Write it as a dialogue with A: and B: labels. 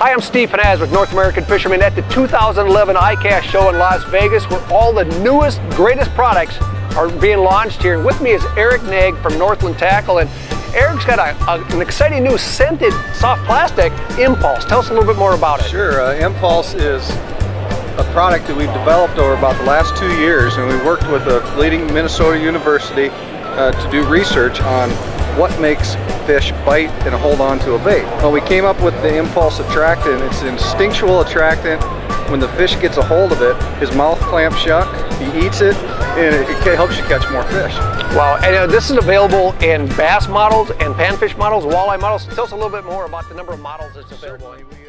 A: Hi, I'm Steve Pennaz with North American Fisherman at the 2011 ICAST show in Las Vegas where all the newest, greatest products are being launched here. With me is Eric Naig from Northland Tackle and Eric's got a, a, an exciting new scented soft plastic Impulse. Tell us a little bit more about it.
B: Sure, uh, Impulse is a product that we've developed over about the last two years and we worked with a leading Minnesota university uh, to do research on what makes fish bite and hold on to a bait. Well, we came up with the impulse attractant. It's an instinctual attractant. When the fish gets a hold of it, his mouth clamps shut, he eats it, and it, helps you catch more fish.
A: Wow, and uh, this is available in bass models and panfish models, walleye models. Tell us a little bit more about the number of models that's available.
B: Certainly.